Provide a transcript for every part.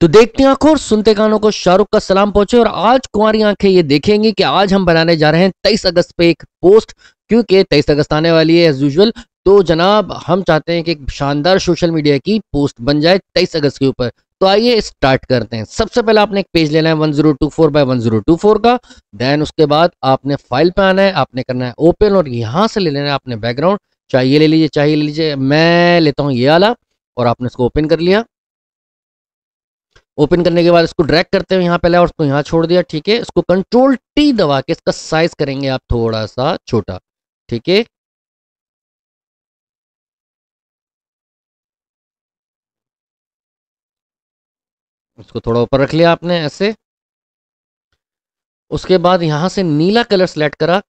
तो देखते आँखों और सुनते कानों को शाहरुख का सलाम पहुँचे और आज कुंवारी आँखें ये देखेंगी कि आज हम बनाने जा रहे हैं तेईस अगस्त पे एक पोस्ट, क्योंकि तेईस अगस्त आने वाली है एज यूजल तो जनाब, हम चाहते हैं कि एक शानदार सोशल मीडिया की पोस्ट बन जाए तेईस अगस्त के ऊपर। तो आइए स्टार्ट करते हैं। सबसे पहले आपने एक पेज लेना है one zero two four by one zero two four का। देन उसके बाद आपने फ़ाइल पे आना है, आपने करना है ओपन और यहाँ से ले लेना है आपने बैकग्राउंड। चाहे ये ले लीजिए चाहे ले लीजिए, मैं लेता हूँ ये वाला और आपने इसको ओपन कर लिया। ओपन करने के बाद इसको ड्रैग करते हुए यहाँ पहले और उसको यहाँ छोड़ दिया, ठीक है? इसको कंट्रोल टी दबा के इसका साइज़ करेंगे आप थोड़ा सा छोटा, ठीक है? इसको थोड़ा ऊपर रख लिया आपने ऐसे। उसके बाद यहाँ से नीला कलर सेलेक्ट करा,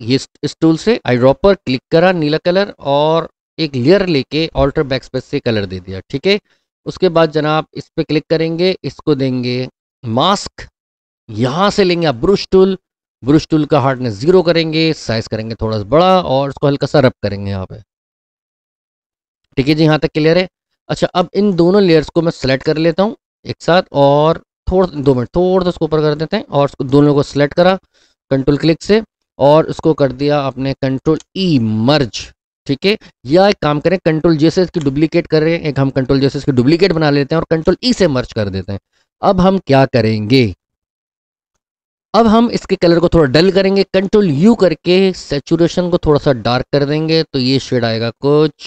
ये इस टूल से आई ड्रॉप पर क्लिक करा नीला कलर और एक लेयर लेके ऑल्टर बैक स्पेस से कलर दे दिया, ठीक है? उसके बाद जनाब इस पर क्लिक करेंगे, इसको देंगे मास्क। यहाँ से लेंगे आप ब्रुश टूल। ब्रुश टूल का हार्डनेस ज़ीरो करेंगे, साइज़ करेंगे थोड़ा सा बड़ा और इसको हल्का सा रब करेंगे यहाँ पे। ठीक है जी, यहाँ तक क्लियर है? अच्छा अब इन दोनों लेयर्स को मैं सेलेक्ट कर लेता हूँ एक साथ और थोड़ा दो मिनट, थोड़ा सा उसको ऊपर कर देते हैं और दोनों को सिलेक्ट करा, कंट्रोल क्लिक से और उसको कर दिया आपने कंट्रोल ई मर्ज। ठीक है? या एक काम करें कंट्रोल जैसे इसकी डुप्लीकेट कर रहे हैं, एक हम कंट्रोल जैसे इसकी डुप्लीकेट बना लेते हैं और कंट्रोल ई से मर्ज कर देते हैं। अब हम क्या करेंगे? अब हम इसके कलर को थोड़ा डल करेंगे कंट्रोल यू करके सेचुरेशन को थोड़ा सा डार्क कर देंगे तो ये शेड आएगा कुछ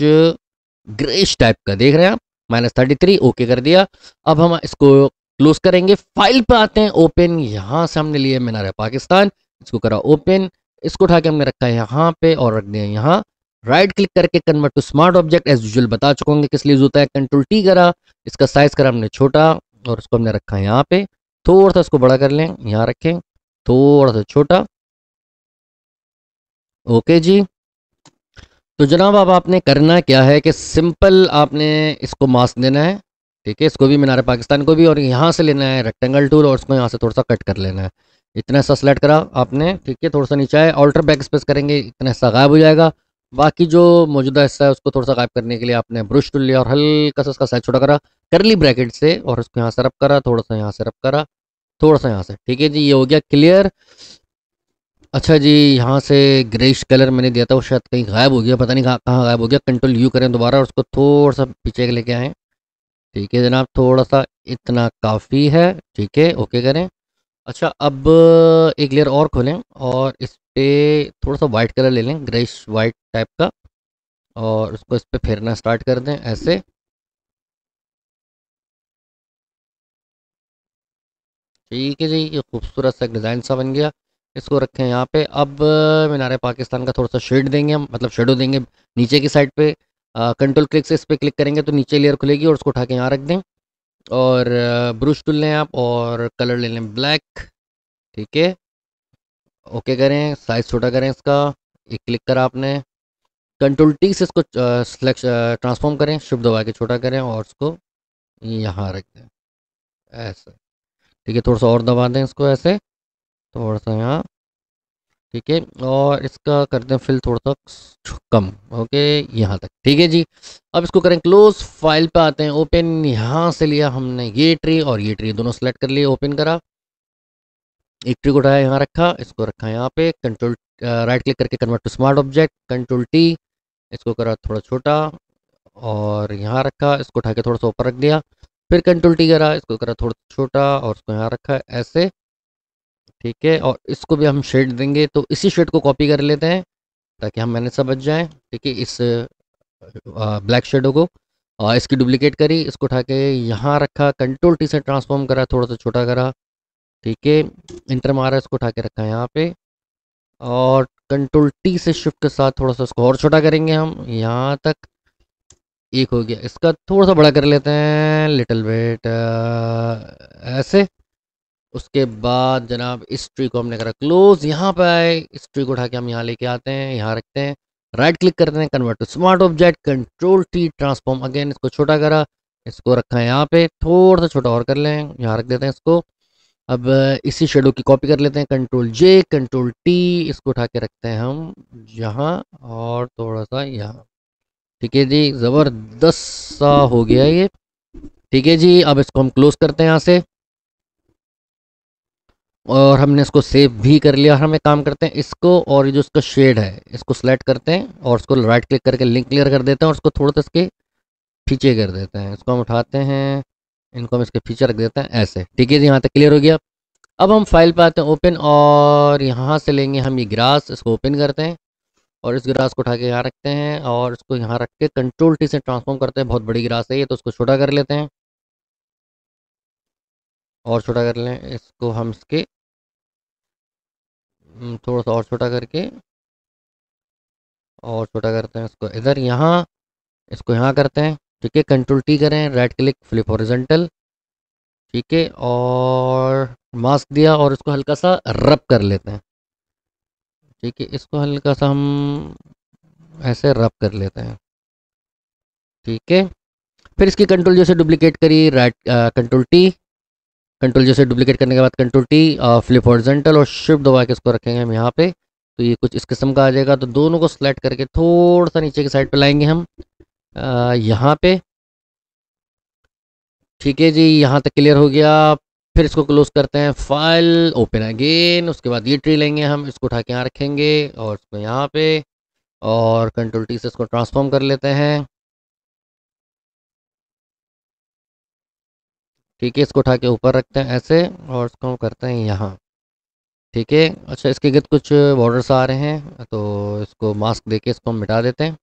ग्रेश टाइप का, देख रहे हैं आप? माइनस थर्टी थ्री ओके कर दिया। अब हम इसको क्लोज करेंगे फ़ाइल पे आते हैं ओपन यहाँ से हमने लिए मीनार पाकिस्तान, इसको करा ओपन इसको उठा के हमने रखा है यहाँ पे और रख दिया यहाँ। राइट क्लिक करके convert to smart object as usual बता चुका हूँ किस लिए होता है कंट्रोल टी करा, इसका साइज़ करा हमने छोटा, और इसको हमने रखा है यहाँ पे। थोड़ा सा इसको बड़ा कर लें, यहाँ रखें, थोड़ा सा छोटा। ओके जी। तो जनाब, अब आपने करना क्या है कि सिंपल आपने इसको मास्क देना है, ठीक है? इसको भी मीनार पाकिस्तान को भी, और यहाँ से लेना है रेक्टेंगल टूल और इसको यहाँ से थोड़ा सा कट कर लेना है। इतना सा सेलेक्ट करा आपने, ठीक है? थोड़ा सा नीचे आए ऑल्टर बैक स्पेस करेंगे, इतना हिस्सा गायब हो जाएगा। बाकी जो मौजूदा हिस्सा है, उसको थोड़ा सा गायब करने के लिए आपने ब्रश टूल लिया और हल्का सा उसका साइज़ छोटा करा करली ब्रैकेट से और उसको यहाँ से रब करा, थोड़ा सा यहाँ से रब करा, थोड़ा सा यहाँ से। ठीक है जी, ये हो गया क्लियर अच्छा जी, यहाँ से ग्रेश कलर मैंने दिया था, वो शायद कहीं गायब हो गया, पता नहीं कहाँ गायब हो गया। कंट्रोल यू करें दोबारा और उसको थोड़ा सा पीछे लेके आए। ठीक है जनाब, थोड़ा सा इतना काफ़ी है। ठीक है ओके करें। अच्छा अब एक लेयर और खोलें और इस पर थोड़ा सा वाइट कलर ले लें ग्रेश वाइट टाइप का, और उसको इस पर फेरना स्टार्ट कर दें, ऐसे। ठीक है जी, ये खूबसूरत सा डिज़ाइन सा बन गया। इसको रखें यहाँ पे। अब मीनार पाकिस्तान का थोड़ा सा शेड देंगे हम मतलब शेडो देंगे नीचे की साइड पे। कंट्रोल क्लिक से इस पर क्लिक करेंगे तो नीचे लेयर खुलेगी और उसको उठा के यहाँ रख दें। और ब्रुश टूल लें आप और कलर ले लें ब्लैक ठीक है। ओके करें साइज़ छोटा करें इसका, एक क्लिक करा आपने। कंट्रोल टी से इसको ट्रांसफॉर्म करें शुभ दबा के छोटा करें और उसको यहाँ रख दें। ऐसा। ठीक है, थोड़ा सा और दबा दें इसको ऐसे। थोड़ा सा यहाँ। ठीक है, और इसका करते हैं फिल थोड़ा सा कम। ओके, यहाँ तक। ठीक है जी। अब इसको करें क्लोज फ़ाइल पे आते हैं ओपन यहाँ से लिया हमने ये ट्री और ये ट्री दोनों सेलेक्ट कर लिए ओपन करा। एक ट्री को उठाया यहाँ रखा, इसको रखा यहाँ पे कंट्रोल राइट क्लिक करके convert to smart object control T इसको करा थोड़ा छोटा, और यहाँ रखा, इसको उठा के थोड़ा सा ऊपर रख दिया, फिर कंट्रोल टी करा, इसको करा थोड़ा छोटा, और उसको यहाँ रखा ऐसे, ठीक है, और इसको भी हम शेड देंगे तो इसी शेड को कॉपी कर लेते हैं, ताकि हम मैंने समझ जाए, ठीक है, इस ब्लैक शेडो को, और इसकी डुप्लीकेट करी, इसको उठा के यहाँ रखा कंट्रोल टी से ट्रांसफॉर्म करा, थोड़ा सा छोटा करा ठीक है, इंटर मारा इसको उठा के रखा है यहाँ पे। और कंट्रोल टी से शिफ्ट के साथ थोड़ा सा इसको और छोटा करेंगे हम। यहाँ तक एक हो गया। इसका थोड़ा सा बड़ा कर लेते हैं लिटिल वेट ऐसे। उसके बाद जनाब इस ट्री को हमने करा क्लोज यहाँ पे आए, इस ट्री को उठा के हम यहाँ लेके आते हैं, यहाँ रखते हैं। राइट क्लिक करते हैं convert to smart object control T transform again इसको छोटा करा, इसको रखा है यहाँ पे। थोड़ा सा छोटा और कर लें, यहाँ रख देते हैं इसको। अब इसी शेडो की कॉपी कर लेते हैं कंट्रोल जे कंट्रोल टी इसको उठा के रखते हैं हम यहाँ और थोड़ा सा यहाँ। ठीक है जी ज़बरदस्त सा हो गया ये। ठीक है जी, अब इसको हम क्लोज करते हैं यहाँ से। और हमने इसको सेव भी कर लिया हमें काम करते हैं इसको और ये जो इसका शेड है, इसको सेलेक्ट करते हैं और उसको राइट क्लिक करके लिंक क्लियर कर देते हैं और उसको थोड़ा सा इसके पीछे कर देते हैं। इसको हम उठाते हैं। इनको हम इसके फीचर रख देते हैं ऐसे। ठीक है जी यहाँ तक क्लियर हो गया। अब हम फ़ाइल पे आते हैं ओपन और यहाँ से लेंगे हम ये ग्रास इसको ओपन करते हैं और इस ग्रास को उठा के यहाँ रखते हैं और इसको यहाँ रख के कंट्रोल टी से ट्रांसफॉर्म करते हैं। बहुत बड़ी ग्रास है ये तो उसको छोटा कर लेते हैं। और छोटा कर लें इसको हम इसके हम्म, थोड़ा सा और छोटा करके और छोटा करते हैं इसको इधर यहाँ इसको यहाँ करते हैं। ठीक है कंट्रोल टी करें राइट क्लिक फ्लिप हॉरिजेंटल ठीक है, और मास्क दिया और इसको हल्का सा रब कर लेते हैं। ठीक है, इसको हल्का सा हम ऐसे रब कर लेते हैं। ठीक है, फिर इसकी कंट्रोल जैसे डुप्लीकेट करी राइट कंट्रोल टी कंट्रोल जैसे डुप्लीकेट करने के बाद कंट्रोल टी फ्लिप हॉरिजेंटल और शिफ्ट दबा के इसको रखेंगे हम यहाँ पे। तो ये कुछ इस किस्म का आ जाएगा तो दोनों को सेलेक्ट करके थोड़ा सा नीचे की साइड पे लाएँगे हम। यहाँ पे। ठीक है जी, यहाँ तक क्लियर हो गया। फिर इसको क्लोज करते हैं फ़ाइल ओपन अगेन उसके बाद ये ट्री लेंगे हम, इसको उठा के यहाँ रखेंगे और इसको यहाँ पे और कंट्रोल टी से इसको ट्रांसफॉर्म कर लेते हैं। ठीक है, इसको उठा के ऊपर रखते हैं ऐसे और इसको हम करते हैं यहाँ। ठीक है अच्छा इसके गिर्द कुछ बॉर्डर्स आ रहे हैं तो इसको मास्क दे के इसको हम मिटा देते हैं।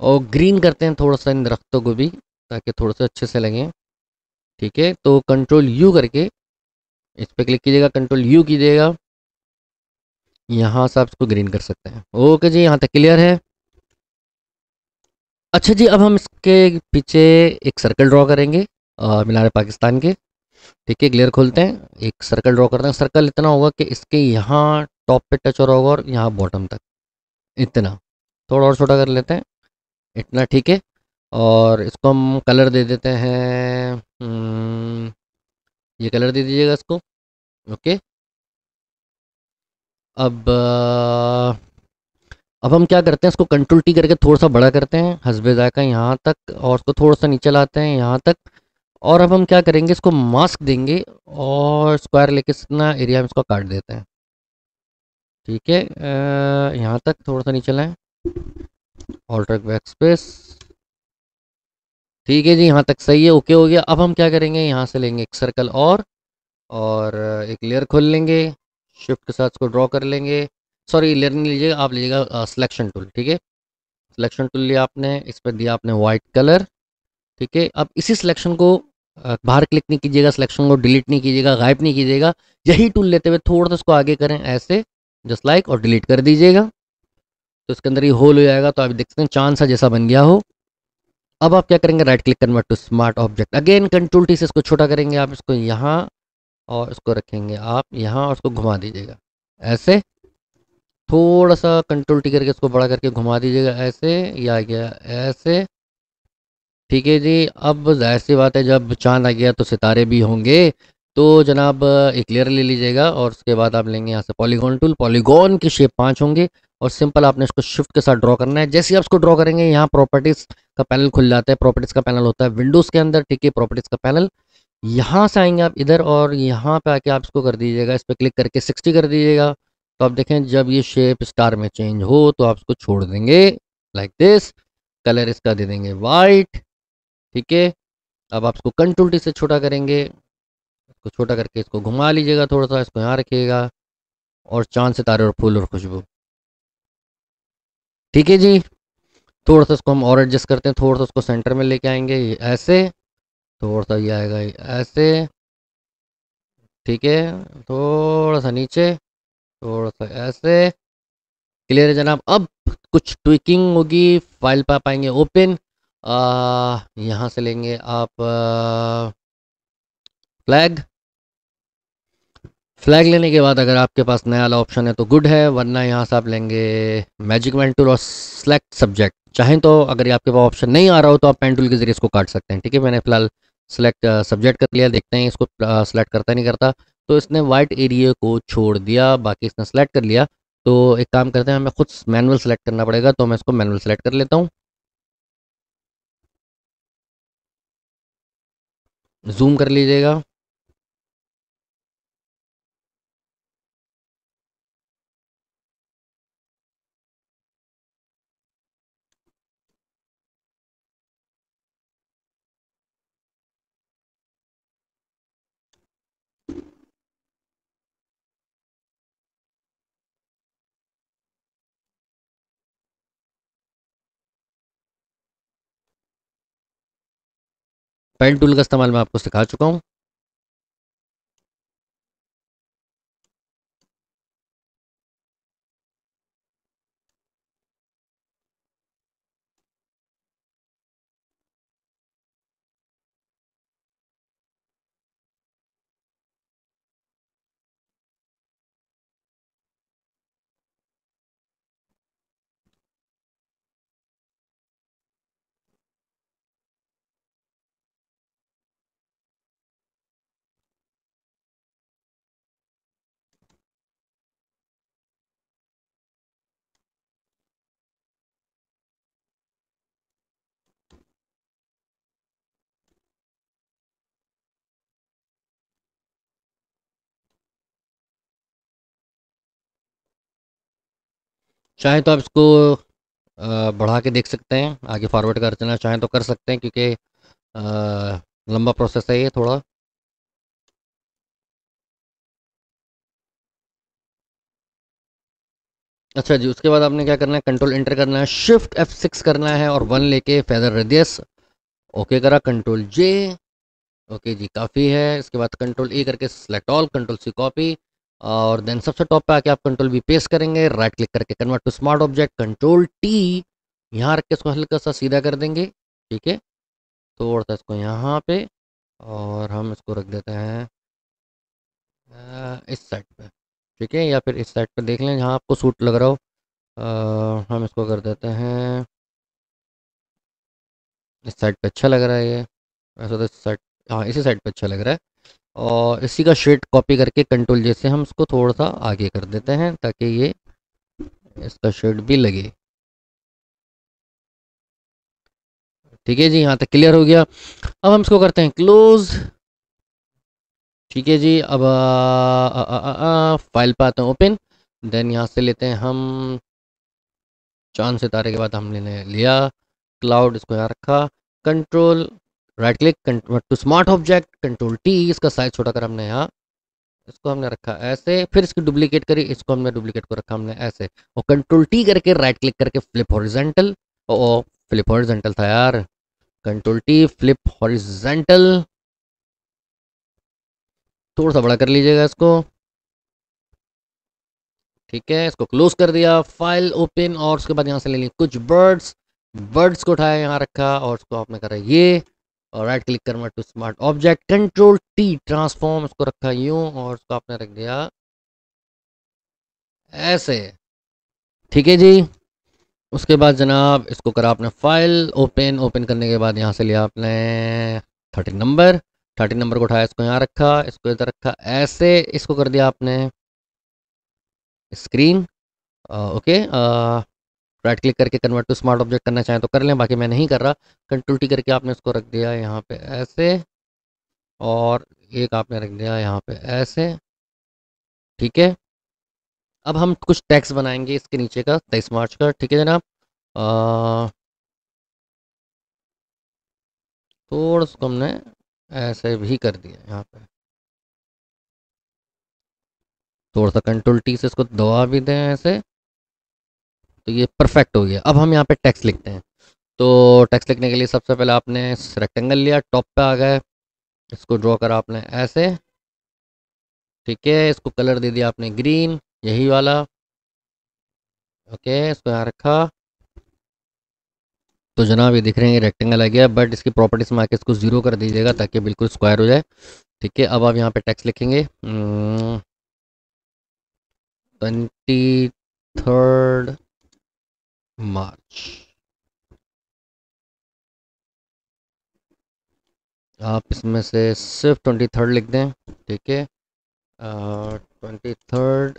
और ग्रीन करते हैं थोड़ा सा इन दरख्तों को भी, ताकि थोड़ा सा अच्छे से लगें। ठीक है तो कंट्रोल यू करके, इस पर क्लिक कीजिएगा कंट्रोल यू कीजिएगा। यहाँ से आप इसको ग्रीन कर सकते हैं। ओके जी, यहाँ तक क्लियर है। अच्छा जी, अब हम इसके पीछे एक सर्कल ड्रॉ करेंगे मीनार पाकिस्तान के। ठीक है क्लियर खोलते हैं। एक सर्कल ड्रॉ करते हैं। सर्कल इतना होगा कि इसके यहाँ टॉप पे टच हो रहा होगा और यहाँ बॉटम तक। इतना। थोड़ा और छोटा कर लेते हैं। इतना ठीक है। और इसको हम कलर दे देते हैं हम्म, ये कलर दे दीजिएगा इसको ओके अब अब हम क्या करते हैं इसको कंट्रोल टी करके थोड़ा सा बड़ा करते हैं हसबे जायका यहाँ तक और उसको थोड़ा सा नीचे लाते हैं यहाँ तक। और अब हम क्या करेंगे इसको मास्क देंगे और स्क्वायर लेके इतना एरिया में इसको काट देते हैं। ठीक है यहाँ तक थोड़ा सा नीचे लाएँ। ऑल्टर बैक स्पेस ठीक है जी, यहाँ तक सही है ओके हो गया। अब हम क्या करेंगे? यहाँ से लेंगे एक सर्कल और और एक लेयर खोल लेंगे। शिफ्ट के साथ इसको ड्रॉ कर लेंगे। सॉरी लेयर नहीं लीजिएगा, आप लीजिएगा सिलेक्शन टूल ठीक है? सिलेक्शन टूल लिया आपने, इस पर दिया आपने वाइट कलर ठीक है? अब इसी सिलेक्शन को बाहर क्लिक नहीं कीजिएगा सिलेक्शन को डिलीट नहीं कीजिएगा, गायब नहीं कीजिएगा। यही टूल लेते हुए थोड़ा सा उसको आगे करें, ऐसे जस्ट लाइक और डिलीट कर दीजिएगा। तो इसके अंदर ये होल हो जाएगा तो आप देख सकते हैं चाँद सा जैसा बन गया हो। अब आप क्या करेंगे? Right click convert to smart object again control T से इसको छोटा करेंगे आप, इसको यहाँ और इसको रखेंगे आप, यहाँ और उसको घुमा दीजिएगा। ऐसे, थोड़ा सा कंट्रोल टी करके इसको बड़ा करके घुमा दीजिएगा। ऐसे, या गया, ऐसे। ठीक है जी, अब ज़ाहिर सी बात है, जब चाँद आ गया तो सितारे भी होंगे। तो जनाब, एक लेयर ले लीजिएगा और उसके बाद आप लेंगे यहाँ से पॉलीगॉन टूल पॉलीगॉन की शेप पाँच होंगे और सिंपल आपने इसको शिफ्ट के साथ ड्रॉ करना है। जैसे आप इसको ड्रॉ करेंगे, यहाँ प्रॉपर्टीज़ का पैनल खुल जाता है। प्रॉपर्टीज़ का पैनल होता है विंडोज़ के अंदर, ठीक है प्रॉपर्टीज़ का पैनल यहाँ से आएँगे आप इधर और यहाँ पे आके आप इसको कर दीजिएगा, इस पर क्लिक करके सिक्सटी कर दीजिएगा। तो आप देखें, जब ये शेप स्टार में चेंज हो तो आप इसको छोड़ देंगे लाइक दिस कलर इसका दे देंगे वाइट ठीक है। अब आप इसको कंट्रोल टी से छोटा करेंगे। इसको छोटा करके इसको घुमा लीजिएगा थोड़ा सा इसको यहाँ रखिएगा और चाँद, सितारे और फूल और खुशबू। ठीक है जी? थोड़ा सा इसको हम और एडजस्ट करते हैं थोड़ा सा उसको सेंटर में लेके आएँगे, ये ऐसे थोड़ा सा ये आएगा, ये ऐसे। ठीक है? थोड़ा सा नीचे थोड़ा सा ऐसे। क्लियर है जनाब? अब कुछ ट्विकिंग होगी फ़ाइल पर पाएँगे ओपन यहाँ से लेंगे आप फ्लैग फ्लैग लेने के बाद अगर आपके पास नया वाला ऑप्शन है तो गुड है, वरना यहाँ से आप लेंगे मैजिक पेन टूल और सेलेक्ट सब्जेक्ट चाहें तो अगर आपके पास ऑप्शन नहीं आ रहा हो तो आप पेन टूल के ज़रिए इसको काट सकते हैं, ठीक है? मैंने फ़िलहाल सेलेक्ट सब्जेक्ट कर लिया, देखते हैं इसको सेलेक्ट करता नहीं करता। तो इसने वाइट एरिया को छोड़ दिया, बाकी इसने सेलेक्ट कर लिया। तो एक काम करते हैं, हमें खुद मैनुअल सेलेक्ट करना पड़ेगा तो मैं इसको मैनुअल सेलेक्ट कर लेता हूँ। जूम कर लीजिएगा। पेन टूल का इस्तेमाल मैं आपको सिखा चुका हूँ। चाहे तो आप इसको बढ़ा के देख सकते हैं, आगे फॉरवर्ड कर देना चाहें तो कर सकते हैं, क्योंकि लंबा प्रोसेस है ये थोड़ा। अच्छा जी, उसके बाद आपने क्या करना है? कंट्रोल एंटर करना है शिफ्ट एफ़ सिक्स करना है और वन लेके फेदर रेडियस ओके करा कंट्रोल जे ओके जी, काफ़ी है। इसके बाद कंट्रोल ए करके select all control C copy और देन सबसे टॉप पे आके आप कंट्रोल भी पेस्ट करेंगे राइट क्लिक करके convert to smart object control T यहाँ रख के इसको हल्का सा सीधा कर देंगे ठीक है? थोड़ा सा इसको यहाँ पे और हम इसको रख देते हैं इस साइड पे ठीक है? या फिर इस साइड पे देख लें जहाँ आपको सूट लग रहा हो आ, हम इसको कर देते हैं इस साइड पे अच्छा लग रहा है ये वैसे तो इस साइड हाँ इसी साइड पे अच्छा लग रहा है। और इसी का शेड कॉपी करके कंट्रोल जैसे हम इसको थोड़ा सा आगे कर देते हैं ताकि ये इसका शेड भी लगे। ठीक है जी यहाँ तक क्लियर हो गया। अब हम इसको करते हैं क्लोज ठीक है जी अब आ, आ, आ, आ, फ़ाइल पे आते हैं ओपन देन यहाँ से लेते हैं हम चाँद सितारे के बाद हमने लिया। क्लाउड इसको यहाँ रखा। Control right click to smart object control T इसका साइज़ छोटा कर हमने यहाँ। इसको हमने रखा ऐसे, फिर इसकी डुप्लीकेट करी, इसको हमने डुप्लीकेट को रखा हमने ऐसे। और कंट्रोल टी करके राइट क्लिक करके फ्लिप हॉरिजेंटल ओ फ्लिप हॉरिजेंटल था यार। कंट्रोल टी फ्लिप हॉरिजेंटल थोड़ा सा बड़ा कर लीजिएगा इसको। ठीक है, इसको क्लोज कर दिया फ़ाइल ओपन और उसके बाद यहाँ से ले ली कुछ बर्ड्स बर्ड्स को उठाया, यहाँ रखा और उसको आपने करा ये। और राइट क्लिक करना to smart object control T transform इसको रखा यूँ और उसको आपने रख दिया ऐसे। ठीक है जी। उसके बाद जनाब इसको करा आपने फ़ाइल ओपन ओपन करने के बाद यहाँ से लिया आपने थर्टीन नंबर थर्टीन नंबर को उठाया, इसको यहाँ रखा, इसको इधर रखा, ऐसे इसको कर दिया आपने स्क्रीन ओके राइट क्लिक करके कन्वर्ट टू स्मार्ट ऑब्जेक्ट करना चाहें तो कर लें, बाकी मैं नहीं कर रहा। कंट्रोल टी करके आपने उसको रख दिया यहाँ पे ऐसे, और एक आपने रख दिया यहाँ पे ऐसे। ठीक है? अब हम कुछ टैक्स बनाएँगे इसके नीचे का, तेईस मार्च का। ठीक है जनाब? थोड़ा सा हमने ऐसे भी कर दिया यहाँ पे। थोड़ा सा कंट्रोल टी से इसको दबा भी दें ऐसे। तो ये परफेक्ट हो गया। अब हम यहाँ पे टेक्स्ट लिखते हैं। तो टेक्स्ट लिखने के लिए सबसे पहले आपने रेक्टेंगल लिया टॉप पे आ गए इसको ड्रॉ करा आपने ऐसे। ठीक है, इसको कलर दे दिया आपने ग्रीन यही वाला। ओके इसको यहाँ रखा। तो जनाब ये दिख रहे हैं रेक्टेंगल आ गया बट इसकी प्रॉपर्टीज़ में आके इसको ज़ीरो कर दीजिएगा ताकि बिल्कुल स्क्वायर हो जाए। ठीक है, अब आप यहाँ पे टेक्स्ट लिखेंगे। ट्वेंटी थर्ड मार्च आप इसमें से सिर्फ़ ट्वेंटी थर्ड लिख दें, ठीक है? ट्वेंटी थर्ड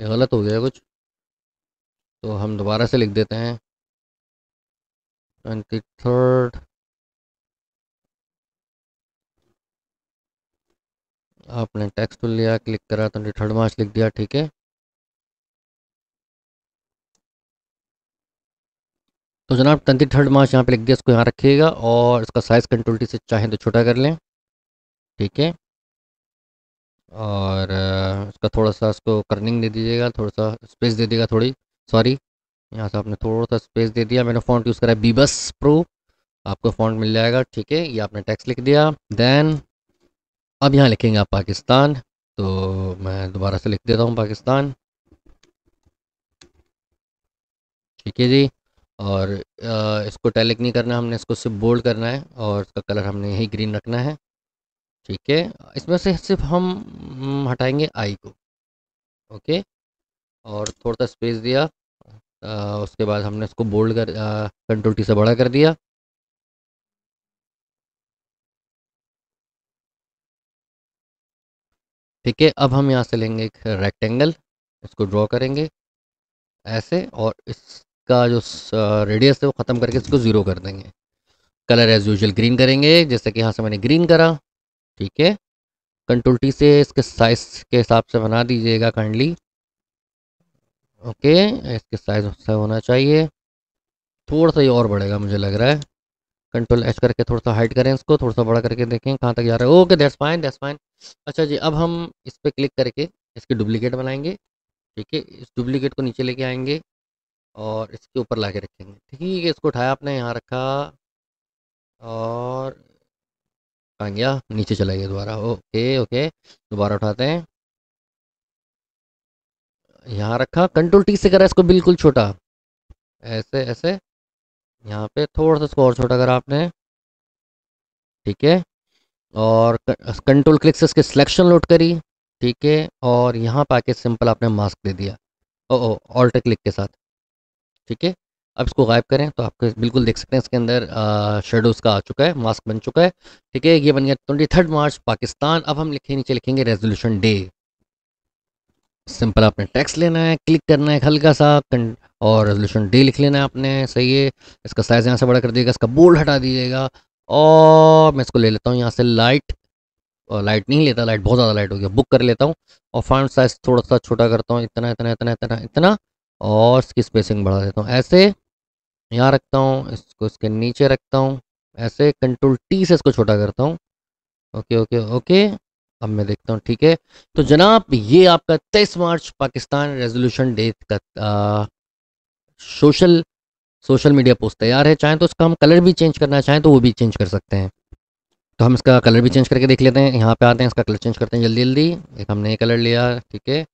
गलत हो गया कुछ। तो हम दोबारा से लिख देते हैं। ट्वेंटी थर्ड आपने टेक्स्ट लिया क्लिक करा ट्वेंटी थर्ड मार्च लिख दिया, ठीक है? तो जनाब ट्वेंटी थर्ड मार्च यहाँ पे लिख दिया इसको यहाँ रखिएगा और इसका साइज़ कंट्रोल टी से चाहें तो छोटा कर लें। ठीक है? और इसका थोड़ा सा इसको कर्निंग दे दीजिएगा थोड़ा सा स्पेस दे देगा थोड़ी। सॉरी यहाँ से आपने थोड़ा सा स्पेस दे दिया। मैंने फ़ॉन्ट यूज़ करा है बीबस प्रो आपको फ़ॉन्ट मिल जाएगा, ठीक है? ये आपने टेक्स्ट लिख दिया। देन अब यहाँ लिखेंगे आप पाकिस्तान। तो मैं दोबारा से लिख देता हूँ पाकिस्तान। ठीक है जी? और इसको टैलिक नहीं करना हमने इसको सिर्फ़ बोल्ड करना है और इसका कलर हमने यही ग्रीन रखना है। ठीक है? इसमें से सिर्फ़ हम हटाएँगे आई को। ओके? और थोड़ा सा स्पेस दिया आ, उसके बाद हमने इसको बोल्ड कर कंट्रोल टी से बड़ा कर दिया। ठीक है? अब हम यहाँ से लेंगे एक रेक्टेंगल इसको ड्रॉ करेंगे ऐसे और इसका जो रेडियस है वो ख़त्म करके इसको ज़ीरो कर देंगे। कलर एज यूजल ग्रीन करेंगे, जैसे कि यहाँ से मैंने ग्रीन करा, ठीक है? कंट्रोल टी से इसके साइज़ के हिसाब से बना दीजिएगा काइंडली ओके इसके साइज़ से होना चाहिए। थोड़ा सा ये और बढ़ेगा मुझे लग रहा है। कंट्रोल एच करके थोड़ा सा हाइट करें इसको, थोड़ा सा बड़ा करके देखें कहाँ तक जा रहा है। Okay that's fine that's fine अच्छा जी, अब हम इस पर क्लिक करके इसकी डुप्लीकेट बनाएँगे, ठीक है? इस डुप्लीकेट को नीचे लेके आएँगे। और इसके ऊपर ला के रखेंगे। ठीक है, इसको उठाया आपने, यहाँ रखा और कहाँ गया, नीचे चला गया दोबारा। ओके ओके, दोबारा उठाते हैं। यहाँ रखा कंट्रोल टी से करा इसको बिल्कुल छोटा। ऐसे ऐसे, यहाँ पे थोड़ा सा इसको और छोटा करा आपने। ठीक है, और कंट्रोल क्लिक से इसके सिलेक्शन लोड करी। ठीक है, और यहाँ पे आके सिंपल आपने मास्क दे दिया। ओ ओ ऑल्टर क्लिक के साथ। ठीक है? अब इसको गायब करें तो आपको बिल्कुल देख सकते हैं इसके अंदर शेडोज़ का आ चुका है मास्क बन चुका है, ठीक है? ये बन गया ट्वेंटी थर्ड मार्च पाकिस्तान अब हम लिखे नीचे लिखेंगे रेजोल्यूशन डे सिंपल आपने टेक्स्ट लेना है क्लिक करना है, हल्का सा और रेजोल्यूशन डे लिख लेना है आपने, सही है? इसका साइज़ यहाँ से बड़ा कर दिएगा इसका बोल्ड हटा दीजिएगा, और मैं इसको ले लेता हूँ यहाँ से लाइट और लाइट नहीं लेता लाइट बहुत ज़्यादा लाइट हो गया बुक कर लेता हूँ, और फॉन्ट साइज़ थोड़ा सा छोटा करता हूँ, इतना इतना इतना इतना इतना और इसकी स्पेसिंग बढ़ा देता हूँ। ऐसे यहाँ रखता हूँ, इसको इसके नीचे रखता हूँ, ऐसे कंट्रोल टी से इसको छोटा करता हूँ। ओके ओके ओके, अब मैं देखता हूँ, ठीक है। तो जनाब, ये आपका तेईस मार्च पाकिस्तान रेजोल्यूशन डे का सोशल सोशल मीडिया पोस्ट तैयार है। चाहें तो इसका हम कलर भी चेंज करना, चाहें तो वो भी चेंज कर सकते हैं। तो हम इसका कलर भी चेंज करके देख लेते हैं। यहाँ पे आते हैं, इसका कलर चेंज करते हैं जल्दी जल्दी एक हमने कलर लिया, ठीक है।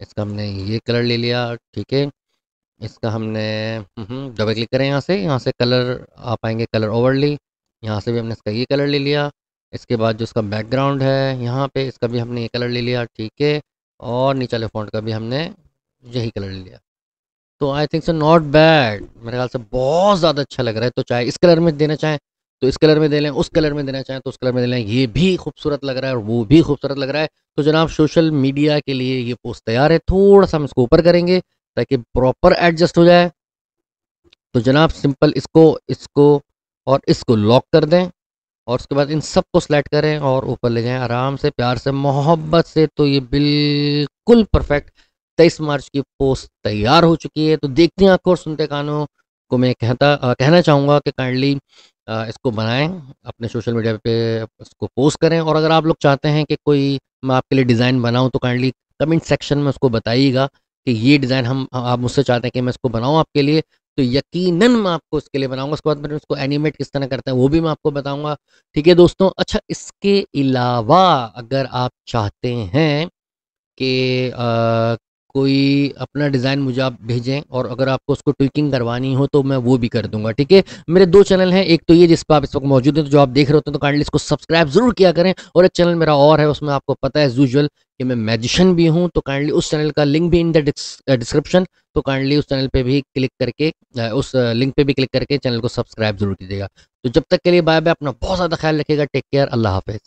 इसका हमने ये कलर ले लिया, ठीक है। इसका हमने डबल क्लिक करें यहाँ से यहाँ से कलर आ पाएँगे कलर ओवरली। यहाँ से भी हमने इसका ये कलर ले लिया। इसके बाद जो इसका बैकग्राउंड है, यहाँ पे इसका भी हमने ये कलर ले लिया, ठीक है। और नीचे वाले फॉन्ट का भी हमने यही कलर ले लिया। तो I think so not bad मेरे ख्याल से बहुत ज़्यादा अच्छा लग रहा है। तो चाहे इस कलर में देना चाहें तो इस कलर में दे लें, उस कलर में देना चाहें तो उस कलर में दे लें। ये भी खूबसूरत लग रहा है और वो भी खूबसूरत लग रहा है। तो जनाब सोशल मीडिया के लिए ये पोस्ट तैयार है। थोड़ा सा हम इसको ऊपर करेंगे ताकि प्रॉपर एडजस्ट हो जाए। तो जनाब सिंपल इसको इसको और इसको लॉक कर दें और उसके बाद इन सबको सेलेक्ट करें और ऊपर ले जाएँ। आराम से प्यार से मोहब्बत से तो ये बिल्कुल परफेक्ट तेईस मार्च की पोस्ट तैयार हो चुकी है। तो देखते हैं आँखों और सुनते कानों को मैं कहता आ, कहना चाहूँगा कि काइंडली इसको बनाएँ अपने सोशल मीडिया पे इसको पोस्ट करें। और अगर आप लोग चाहते हैं कि कोई मैं आपके लिए डिज़ाइन बनाऊँ तो काइंडली कमेंट सेक्शन में उसको बताइएगा कि ये डिज़ाइन हम आप मुझसे चाहते हैं कि मैं इसको बनाऊँ आपके लिए तो यकीनन मैं आपको उसके लिए बनाऊँगा। उसके बाद मैं उसको एनिमेट किस तरह करते हैं वो भी मैं आपको बताऊँगा। ठीक है दोस्तों? अच्छा इसके अलावा अगर आप चाहते हैं कि कोई अपना डिज़ाइन मुझे आप भेजें और अगर आपको उसको ट्विकिंग करवानी हो तो मैं वो भी कर दूँगा, ठीक है? मेरे दो चैनल हैं, एक तो ये जिस पर आप इस वक्त मौजूद हैं तो जो आप देख रहे होते हैं तो काइंडली इसको सब्सक्राइब ज़रूर किया करें और एक चैनल मेरा और है, उसमें आपको पता है यूजल कि मैं मैजिशियन भी हूँ तो काइंडली उस चैनल का लिंक भी इन द डिस्क्रिप्शन तो काइंडली उस चैनल पर भी क्लिक करके उस लिंक पर भी क्लिक करके चैनल को सब्सक्राइब ज़रूर कीजिएगा। तो जब तक के लिए बाय बाय अपना बहुत ज़्यादा ख्याल रखिएगा टेक केयर अल्लाह हाफिज़।